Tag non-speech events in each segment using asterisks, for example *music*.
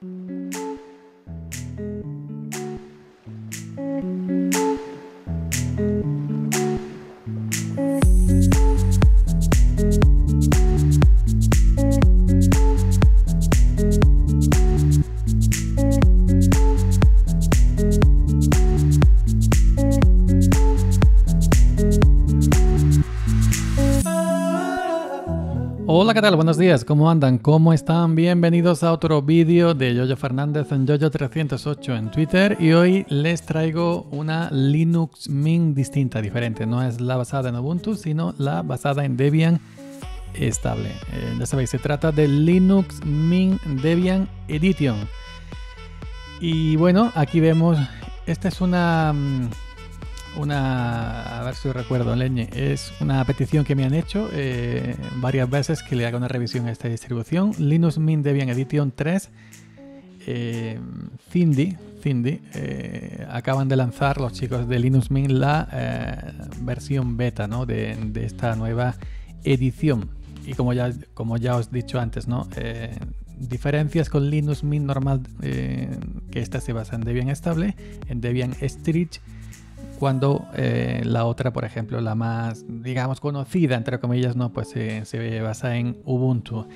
うん Hola, ¿qué tal? Buenos días, ¿cómo andan? ¿Cómo están? Bienvenidos a otro vídeo de Yoyo Fernández en Yoyo308 en Twitter y hoy les traigo una Linux Mint distinta, diferente. No es la basada en Ubuntu, sino la basada en Debian estable. Eh, ya sabéis, se trata de Linux Mint Debian Edition. Y bueno, aquí vemos, esta es una... una, a ver si recuerdo, Leñe, es una petición que me han hecho eh, varias veces que le haga una revisión a esta distribución. Linux Mint Debian Edition 3, eh, Cindy, Cindy eh, acaban de lanzar los chicos de Linux Mint la versión beta ¿no? de, de esta nueva edición. Y como ya, como ya os he dicho antes, ¿no? Diferencias con Linux Mint normal, que esta se basa en Debian estable, en Debian Stretch cuando eh, la otra, por ejemplo, la más, digamos, conocida, entre comillas, no, pues eh, se basa en Ubuntu.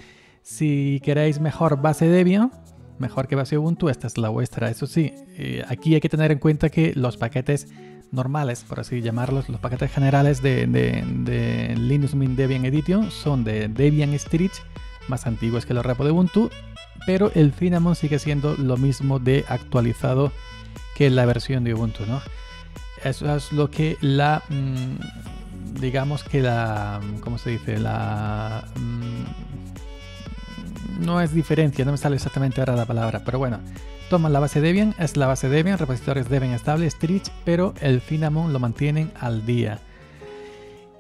Si queréis mejor base Debian, mejor que base Ubuntu, esta es la vuestra. Eso sí, eh, aquí hay que tener en cuenta que los paquetes normales, por así llamarlos, los paquetes generales de, Linux Mint Debian Edition son de Debian Stretch, más antiguos que los repo de Ubuntu, pero el Cinnamon sigue siendo lo mismo de actualizado que la versión de Ubuntu, ¿no? Eso es lo que la, mm, digamos que la, ¿cómo se dice? La, mm, no es diferencia, no me sale exactamente ahora la palabra, pero bueno, toman la base Debian, es la base Debian, repositorios Debian estable, Stretch, pero el Cinnamon lo mantienen al día.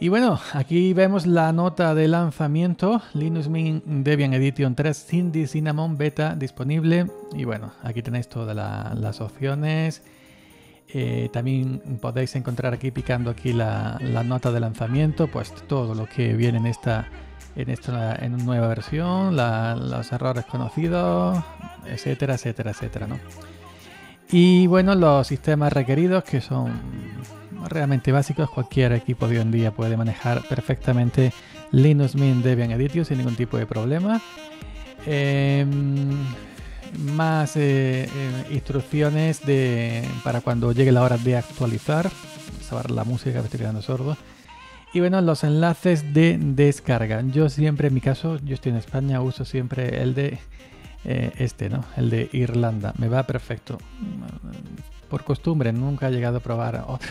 Y bueno, aquí vemos la nota de lanzamiento, Linux Mint Debian Edition 3 Cindy Cinnamon Beta disponible. Y bueno, aquí tenéis todas la- las opciones. Eh, también podéis encontrar aquí picando aquí la, nota de lanzamiento, pues todo lo que viene en esta en esta en nueva versión, los errores conocidos, etcétera, etcétera, etcétera, ¿no? Y bueno, los sistemas requeridos que son realmente básicos, cualquier equipo de hoy en día puede manejar perfectamente Linux Mint Debian Edition sin ningún tipo de problema. Em, más eh, eh, instrucciones de, para cuando llegue la hora de actualizar. Saber la música, me estoy quedando sordo. Y bueno, los enlaces de descarga. Yo siempre, en mi caso, yo estoy en España, uso siempre el de eh, este, ¿no? El de Irlanda. Me va perfecto. Por costumbre, nunca he llegado a probar *laughs* otro.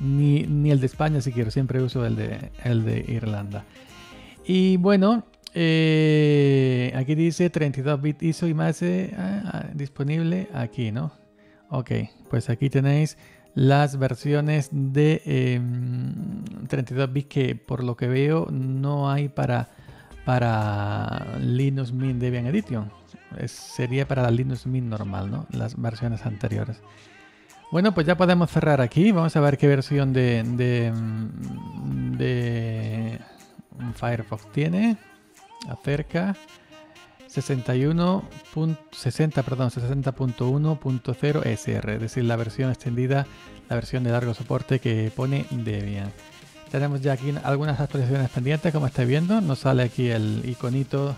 Ni, ni el de España si quiero, siempre uso el de, el de Irlanda. Y bueno, eh, aquí dice 32 bit ISO y más eh, ah, disponible aquí, ¿no? Ok, pues aquí tenéis las versiones de eh, 32 bits que por lo que veo no hay para, para Linux Mint Debian Edition. Sería para la Linux Mint normal, ¿no? Las versiones anteriores. Bueno, pues ya podemos cerrar aquí. Vamos a ver qué versión de, de, de Firefox tiene. Acerca. 61.60, perdón, 60.1.0 SR, es decir, la versión extendida, la versión de largo soporte que pone Debian. Tenemos ya aquí algunas actualizaciones pendientes, como estáis viendo. Nos sale aquí el iconito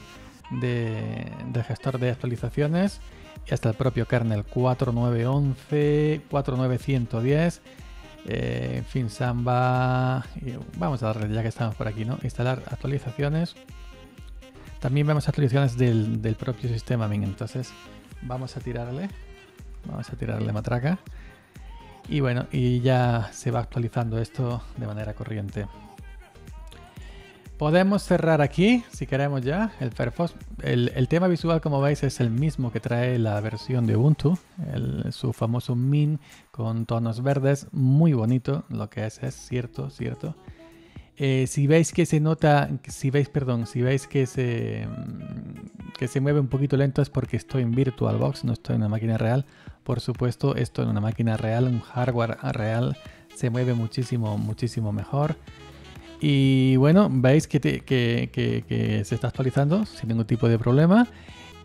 de, del gestor de actualizaciones y hasta el propio kernel 4911, 49110. eh, en fin, Samba. vamos a darle ya que estamos por aquí, ¿no? Instalar actualizaciones. También vemos actualizaciones del, del propio sistema Mint. Entonces, vamos a tirarle. Vamos a tirarle matraca. Y bueno, y ya se va actualizando esto de manera corriente. Podemos cerrar aquí, si queremos ya, el Firefox. El, el tema visual, como veis, es el mismo que trae la versión de Ubuntu. su famoso Min con tonos verdes. Muy bonito, lo que es, es cierto, cierto. Eh, si veis que se nota, si veis, perdón, si veis que se, mm, que se mueve un poquito lento es porque estoy en VirtualBox, no estoy en una máquina real. Por supuesto, esto en una máquina real, un hardware real, se mueve muchísimo, muchísimo mejor. Y bueno, veis que, se está actualizando sin ningún tipo de problema.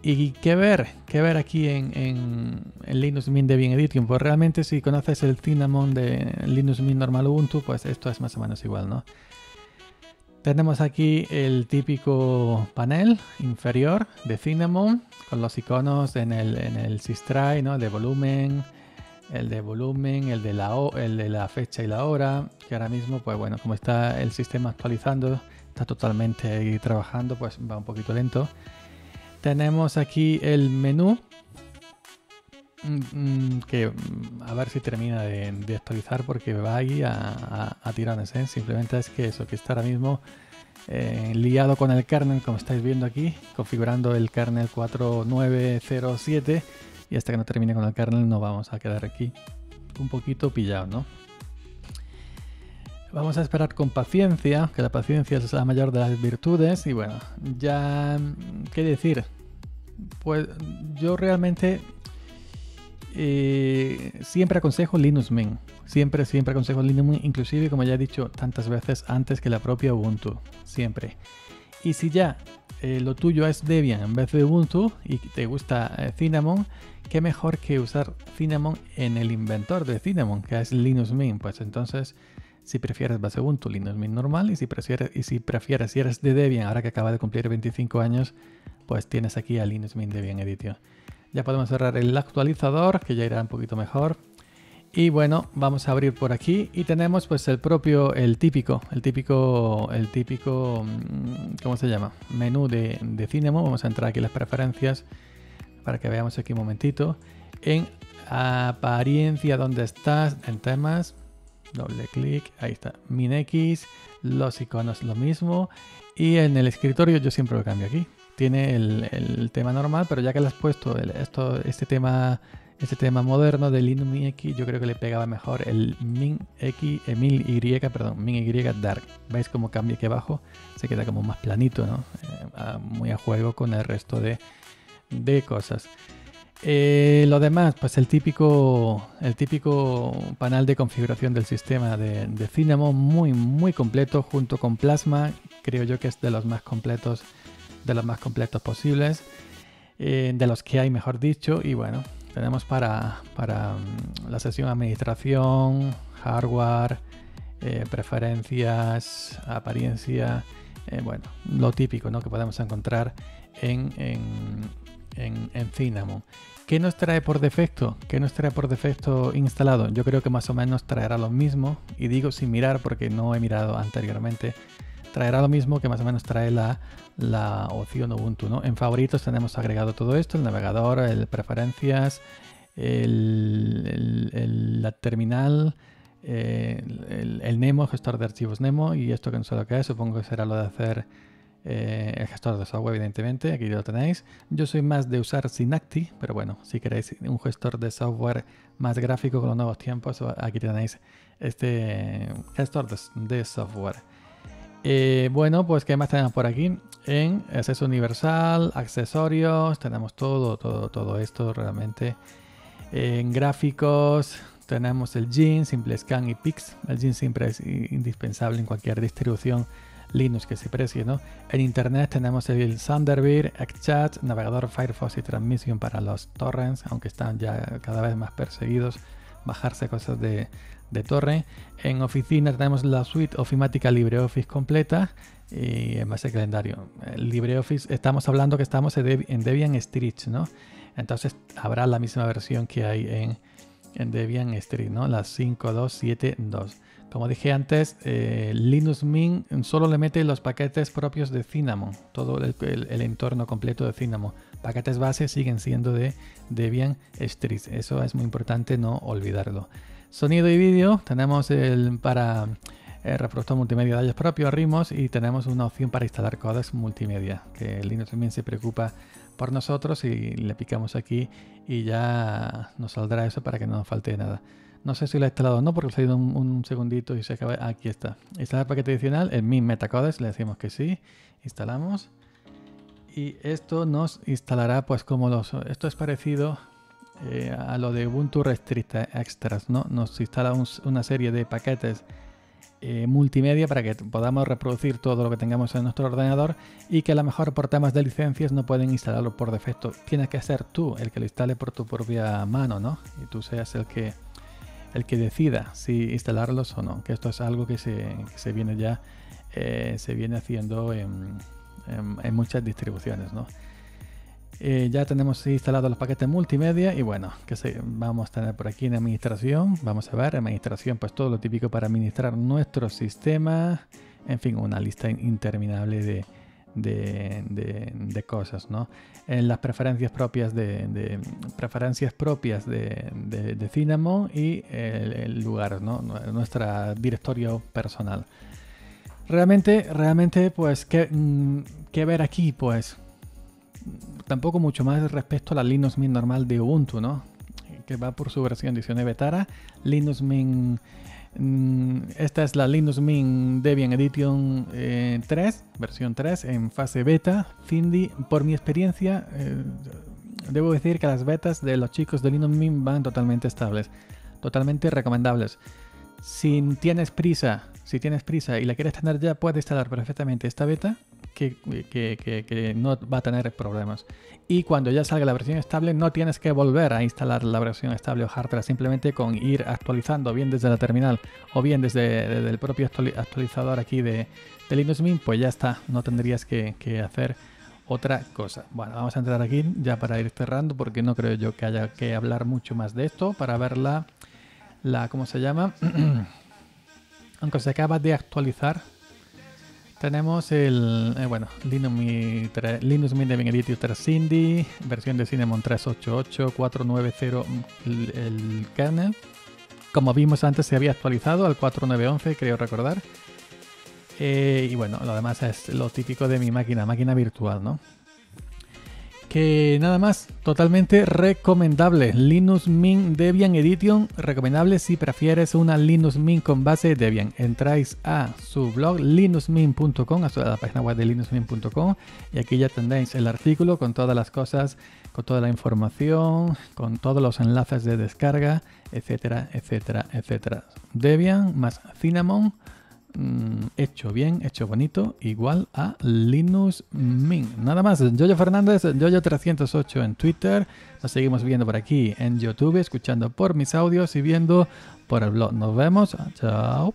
¿Y qué ver? ¿Qué ver aquí en, en, Linux Mint Debian Edition? Pues realmente si conoces el Cinnamon de Linux Mint normal Ubuntu, pues esto es más o menos igual, ¿no? Tenemos aquí el típico panel inferior de Cinnamon con los iconos en el, en el Sistray, ¿no? De volumen, el de volumen, el de, la, el de la fecha y la hora, que ahora mismo, pues bueno, como está el sistema actualizando, está totalmente ahí trabajando, pues va un poquito lento. Tenemos aquí el menú, que mm, a ver si termina de, actualizar porque va ahí a, a, tirones. ¿eh? Simplemente es que eso, que está ahora mismo eh, liado con el kernel, como estáis viendo aquí, configurando el kernel 4907 y hasta que no termine con el kernel no vamos a quedar aquí un poquito pillado, ¿no? Vamos a esperar con paciencia, que la paciencia es la mayor de las virtudes. Y bueno, ya, ¿qué decir? Pues yo realmente eh, siempre aconsejo Linux Mint. Siempre, siempre aconsejo Linux Mint, inclusive como ya he dicho tantas veces antes que la propia Ubuntu. Siempre. Y si ya eh, lo tuyo es Debian en vez de Ubuntu y te gusta eh, Cinnamon, qué mejor que usar Cinnamon en el inventor de Cinnamon, que es Linux Mint. Pues entonces si prefieres base Ubuntu, Linux Mint normal. Y si, prefieres, y si prefieres, si eres de Debian, ahora que acaba de cumplir 25 años, pues tienes aquí a Linux Mint Debian Edition. Ya podemos cerrar el actualizador, que ya irá un poquito mejor. Y bueno, vamos a abrir por aquí y tenemos pues el propio, el típico, el típico, el típico, mm, ¿cómo se llama? Menú de, de. Vamos a entrar aquí en las preferencias para que veamos aquí un momentito. En apariencia, ¿dónde estás? En temas, doble clic, ahí está, MinX, los iconos lo mismo y en el escritorio yo siempre lo cambio aquí. Tiene el, tema normal, pero ya que le has puesto esto, este tema este tema moderno de Linux X, yo creo que le pegaba mejor el Min X, Emil Y, perdón, Min Y Dark. ¿Veis cómo cambia aquí abajo? Se queda como más planito, ¿no? Eh, muy a juego con el resto de, de cosas. Eh, lo demás, pues el típico, el típico panel de configuración del sistema de, de muy, muy completo, junto con Plasma, creo yo que es de los más completos, de los más completos posibles, eh, de los que hay, mejor dicho, y bueno, tenemos para, para mm, la sesión administración, hardware, eh, preferencias, apariencia, bueno, lo típico ¿no? que podemos encontrar en, en, en, Cinnamon. ¿Qué nos trae por defecto? ¿Qué nos trae por defecto instalado? Yo creo que más o menos traerá lo mismo. Y digo sin mirar porque no he mirado anteriormente. Traerá lo mismo que más o menos trae la, la opción Ubuntu. En favoritos tenemos agregado todo esto, el navegador, el preferencias, el, la terminal, el, el, Nemo, gestor de archivos Nemo y esto que no sé lo que es, supongo que será lo de hacer eh, el gestor de software, evidentemente, aquí lo tenéis. Yo soy más de usar Synapti, pero bueno, si queréis un gestor de software más gráfico con los nuevos tiempos, aquí tenéis este gestor de, software. Eh, bueno, pues ¿qué más tenemos por aquí? En acceso universal, accesorios, tenemos todo, todo, todo esto realmente. En gráficos tenemos el GIN, Simple Scan y Pix. El GIN siempre es indispensable en cualquier distribución Linux que se precie, ¿no? En Internet tenemos el Thunderbird, XChat, navegador Firefox y transmisión para los torrents, aunque están ya cada vez más perseguidos, bajarse cosas de, torre. En oficina tenemos la suite ofimática LibreOffice completa y en base calendario. LibreOffice, estamos hablando que estamos en Debian Street, ¿no? Entonces habrá la misma versión que hay en, en Debian Street, ¿no? La 5272. Como dije antes, eh, Linux Mint solo le mete los paquetes propios de Cinnamon, todo el, entorno completo de Cinnamon. Paquetes base siguen siendo de Debian Street. Eso es muy importante no olvidarlo. Sonido y vídeo, tenemos el para el reproductor multimedia de ellos propios, Rimos, y tenemos una opción para instalar codecs multimedia, que Linux Mint se preocupa por nosotros y le picamos aquí y ya nos saldrá eso para que no nos falte nada. No sé si lo he instalado o no, porque ha ido un, segundito y se acaba. Aquí está. Instalar paquete adicional en mi metacodes. Le decimos que sí. Instalamos. Y esto nos instalará, pues, como los. Esto es parecido eh, a lo de Ubuntu Restricta Extras, ¿no? Nos instala una serie de paquetes eh, multimedia para que podamos reproducir todo lo que tengamos en nuestro ordenador y que a lo mejor por temas de licencias no pueden instalarlo por defecto. Tienes que ser tú el que lo instale por tu propia mano, ¿no? Y tú seas el que el que decida si instalarlos o no. Que esto es algo que se, viene ya eh, se viene haciendo en, en muchas distribuciones, ¿no? Eh, ya tenemos instalados los paquetes multimedia y bueno, que vamos a tener por aquí en administración. Vamos a ver, administración, pues todo lo típico para administrar nuestro sistema. En fin, una lista interminable de, cosas, ¿no? En las preferencias propias de, preferencias propias de, Cinnamon y el, lugar, ¿no? Nuestro directorio personal. Realmente, realmente, pues, ¿qué, mm, ¿qué ver aquí? Pues tampoco mucho más respecto a la Linux Mint normal de Ubuntu, ¿no? Que va por su versión 19 Tara. Linux Mint. Mm, esta es la Linux Mint Debian Edition 3, eh, versión 3, en fase beta. Findy, por mi experiencia, eh, debo decir que las betas de los chicos de Linux Mint van totalmente estables, totalmente recomendables. Si tienes prisa, si tienes prisa y la quieres tener ya, puedes instalar perfectamente esta beta que, no va a tener problemas. Y cuando ya salga la versión estable, no tienes que volver a instalar la versión estable o hardware, simplemente con ir actualizando bien desde la terminal o bien desde, el propio actualizador aquí de, de, Linux Mint, pues ya está, no tendrías que, hacer otra cosa. Bueno, vamos a entrar aquí ya para ir cerrando porque no creo yo que haya que hablar mucho más de esto para ver la, la ¿cómo se llama? *clears throat* Aunque se acaba de actualizar tenemos el, eh, bueno, Linux Linux Mint Debian Edition 3 Cindy, versión de Cinnamon 388, 490 el, kernel. Como vimos antes se había actualizado al 4911, creo recordar. Eh, y bueno, lo demás es lo típico de mi máquina, máquina virtual, ¿no? Que nada más, totalmente recomendable. Linux Mint Debian Edition, recomendable si prefieres una Linux Mint con base Debian. Entráis a su blog linuxmint.com, a la página web de linuxmint.com y aquí ya tendréis el artículo con todas las cosas, con toda la información, con todos los enlaces de descarga, etcétera, etcétera, etcétera. Debian más Cinnamon Mm, hecho bien, hecho bonito, igual a Linux Mint. Nada más, Jojo Fernández, Jojo308 en Twitter. Nos seguimos viendo por aquí en YouTube, escuchando por mis audios y viendo por el blog. Nos vemos. Chao.